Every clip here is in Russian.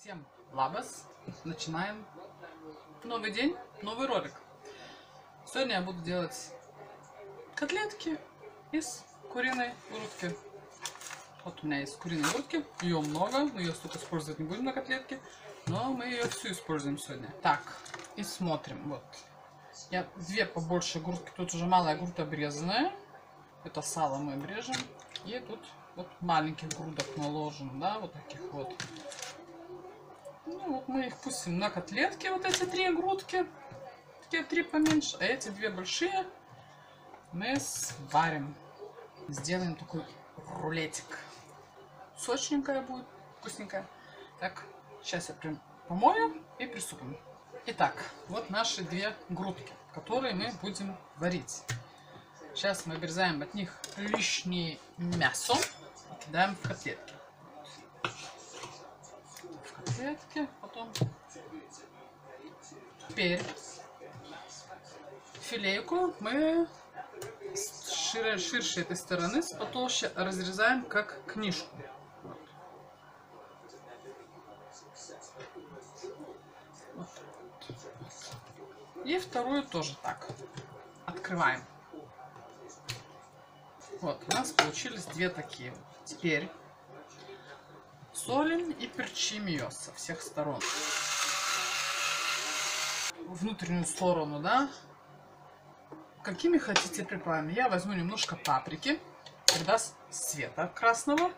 Всем лабас. Начинаем новый день, новый ролик. Сегодня я буду делать котлетки из куриной грудки. Вот у меня есть куриные грудки, ее много, мы ее столько использовать не будем на котлетке, но мы ее всю используем сегодня. Так, и смотрим, вот. Я две побольше грудки, тут уже малая грудь обрезанная. Это сало мы обрежем. И тут вот маленьких грудок наложим, да, вот таких вот. Ну, вот мы их пустим на котлетки, вот эти три грудки. Такие три поменьше, а эти две большие мы сварим. Сделаем такой рулетик. Сочненькая будет, вкусненькая. Так, сейчас я прям помою и приступим. Итак, вот наши две грудки, которые мы будем варить. Сейчас мы обрезаем от них лишнее мясо и кидаем в котлетки. В котлетки, потом теперь филейку мы с шире, ширше этой стороны, с потолще разрезаем как книжку. И вторую тоже так. Открываем. Вот, у нас получились две такие. Теперь солим и перчим ее со всех сторон. Внутреннюю сторону, да, какими хотите приправами. Я возьму немножко паприки, придаст цвета красного.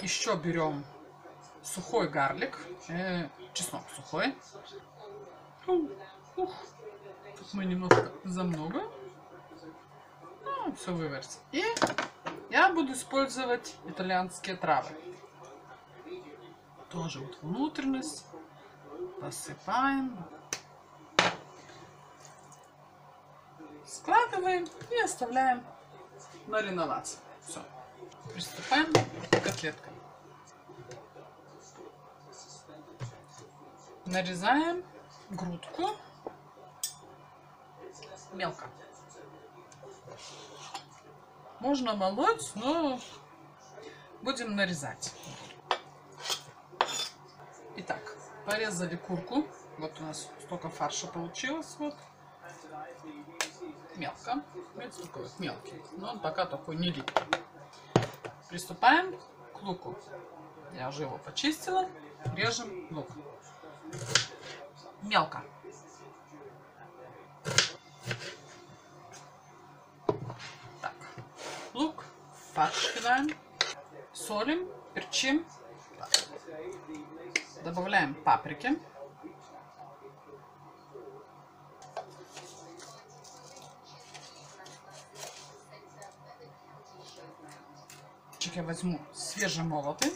Еще берем сухой гарлик, э, чеснок сухой. Ух, тут мы немножко замного. Ну, все выварится. И я буду использовать итальянские травы. Тоже вот внутренность посыпаем складываем и оставляем мариноваться. Все. Приступаем к котлеткам. Нарезаем грудку мелко. Можно молоть, но будем нарезать. Итак, порезали курку. Вот у нас столько фарша получилось. Вот мелко. Это такой вот мелкий. Но он пока такой не липкий. Приступаем к луку. Я уже его почистила. Режем лук. Мелко. Так. Лук. Кидаем. Солим. Перчим. Добавляем паприки. я возьму свежемолотый.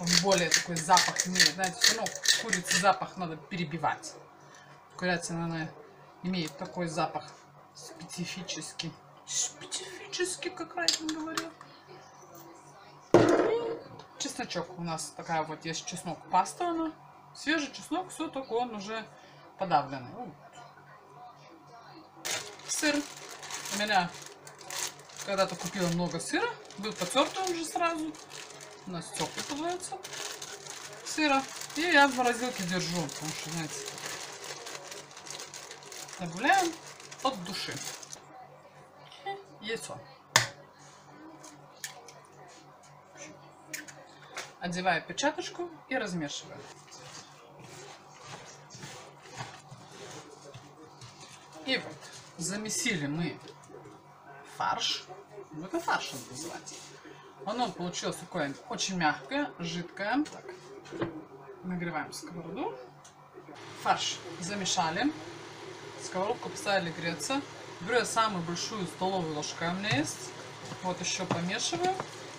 Он более такой запах имеет. Знаете, все равно курицы запах надо перебивать. Курятина, она имеет такой запах. Специфический, как Райтин говорил. И чесночок у нас такая вот есть чеснок паста. Она. Свежий чеснок, все такое он уже подавленный. Сыр. У меня когда-то купила много сыра. Был потертый уже сразу. У нас теплый получается сыра. И я в морозилке держу, потому что, знаете, добавляем от души. Яйцо. Одеваю перчаточку и размешиваю. И вот, замесили мы фарш. Ну, это фарш он называется. Оно получилось такое очень мягкое, жидкое. Так, нагреваем сковороду. Фарш замешали. Сковородку поставили греться. Беру я самую большую столовую ложку у меня есть. Вот еще помешиваю.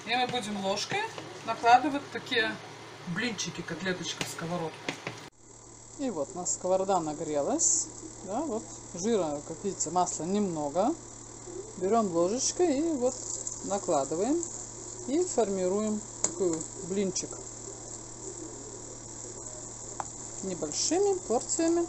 И мы будем ложкой накладывать такие блинчики, котлеточки в сковородку. И вот у нас сковорода нагрелась. Да, вот жира, как видите, масла немного берем ложечкой и вот накладываем и формируем такой блинчик небольшими порциями.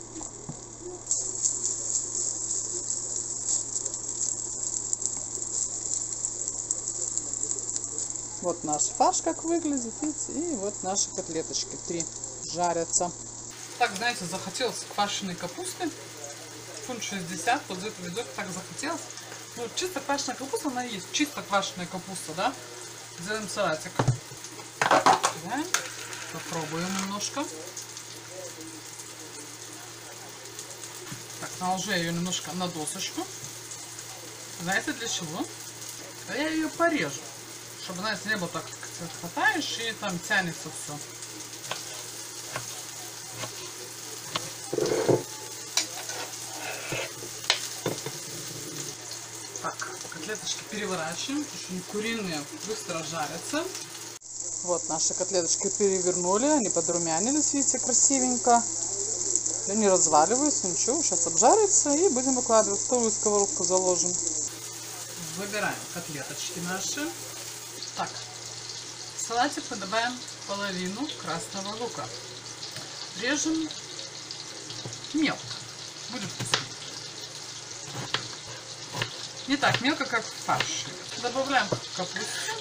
Вот наш фарш как выглядит, видите, и вот наши котлеточки, три жарятся. Так, знаете, захотелось квашеной капусты. Фунт 60, вот за это видок так захотелось. Ну, чисто квашеная капуста, она есть. Чисто квашеная капуста, да? Сделаем салатик. Да? Попробуем немножко. Так, наложу ее немножко на досочку. Знаете для чего? Я ее порежу. Чтобы, знаете, не было так, хватаешь и там тянется все. Так, котлеточки переворачиваем, потому что они куриные быстро жарятся. Вот наши котлеточки перевернули, они подрумянились, видите, красивенько. Они разваливаются, ничего, сейчас обжарится и будем выкладывать. Вторую сковородку заложим. Выбираем котлеточки наши. Так, в салатик добавим половину красного лука. Режем мелко. Будет вкусно. Не так мелко, как в фарше. Добавляем капусту.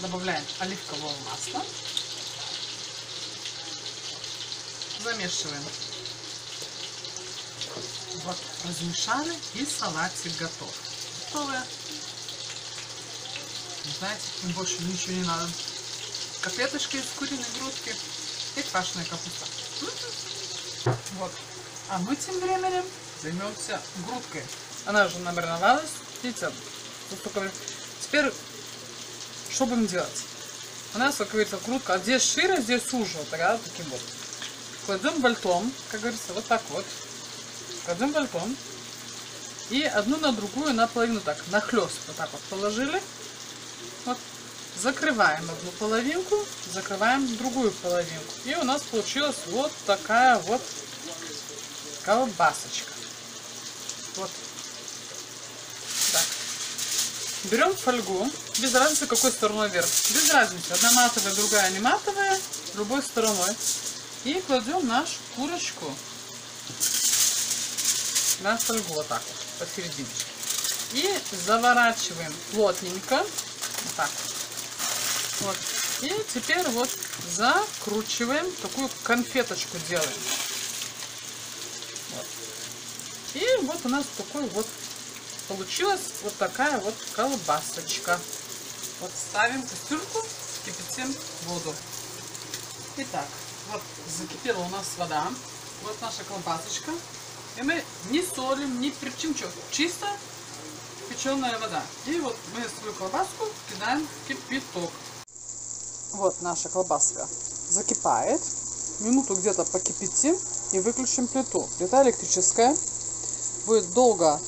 Добавляем оливкового масла. Замешиваем. Вот, размешали и салатик готов. Готовые. Знаете, им больше ничего не надо. Котлеточки из куриной грудки и квашеная капуста. Вот. А мы тем временем займемся грудкой. Она уже намариновалась. Видите, тут. Теперь, что будем делать? У нас, как говорится, грудка, а здесь шире, здесь уже, вот, да, таким вот. Кладем бальтом, как говорится, вот так вот. Кладем бальтом. И одну на другую наполовину так, нахлест вот так вот положили. Вот. Закрываем одну половинку, закрываем другую половинку. И у нас получилась вот такая вот колбасочка. Вот. Так. Берем фольгу, без разницы какой стороной вверх. Без разницы, одна матовая, другая не матовая, любой стороной. И кладем нашу курочку на фольгу вот так вот, посерединке. И заворачиваем плотненько, так вот. И теперь вот закручиваем, такую конфеточку делаем. Вот. И вот у нас такой вот получилась вот такая вот колбасочка. Вот ставим кастрюльку, кипятим воду. Итак, вот закипела у нас вода. Вот наша колбасочка. И мы не солим, не перчим. Чисто печеная вода. И вот мы свою колбаску кидаем в кипяток. Вот наша колбаска закипает. Минуту где-то покипятим и выключим плиту. Плита электрическая. Будет долго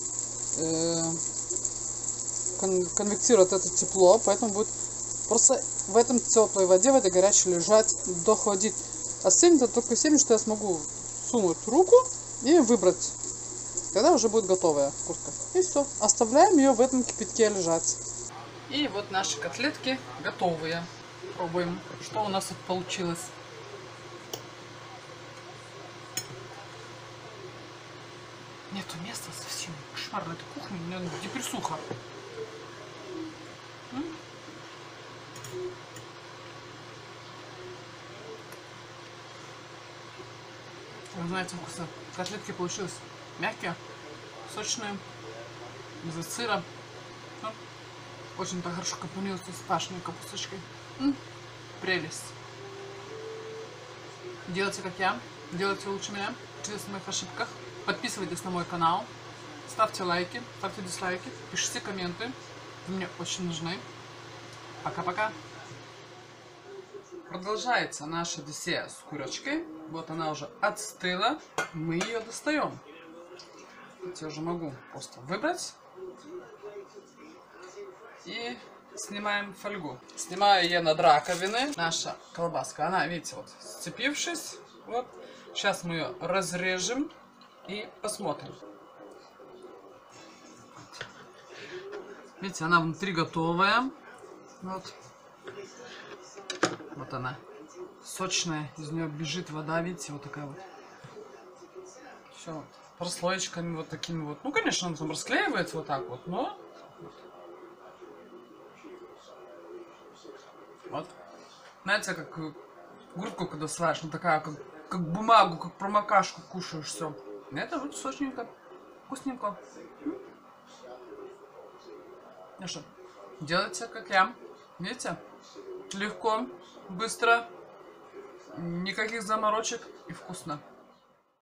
э, кон конвектировать это тепло, поэтому будет просто в этом теплой воде, в этой горячей лежать, дохладить. Остынет это только 7, что я смогу сунуть руку и выбрать. Тогда уже будет готовая куртка. И все. Оставляем ее в этом кипятке лежать. И вот наши котлетки готовые. Пробуем, что у нас тут получилось. Нету места совсем. Кошмар на этой кухне. У меня депрессуха. Знаете, вкусно. Котлетки получились мягкие, сочные, без сыра. Ну, очень так хорошо компонируется с пашной капусточкой. М, Прелесть. Делайте как я, делайте лучше меня, учитесь на моих ошибках. Подписывайтесь на мой канал, ставьте лайки, ставьте дизлайки, пишите комменты. Вы мне очень нужны. Пока-пока. Продолжается наша десерт с курочкой. Вот она уже отстыла. Мы ее достаем. Я уже могу просто выбрать. И снимаем фольгу. Снимаю ее над раковины. Наша колбаска, она, видите, вот сцепившись. Вот. Сейчас мы ее разрежем и посмотрим. Видите, она внутри готовая. Вот. Вот она. Сочная. Из нее бежит вода, видите, вот такая вот. Все вот. Прослоечками вот такими вот. Ну, конечно, он там расклеивается вот так вот, но Вот. Знаете, как э, грудку, когда сваришь, она такая, как, как бумагу, как промокашку кушаешь все. Это вот сочненько, вкусненько. Ну что, делайте, как я. Видите? Легко, быстро, никаких заморочек и вкусно.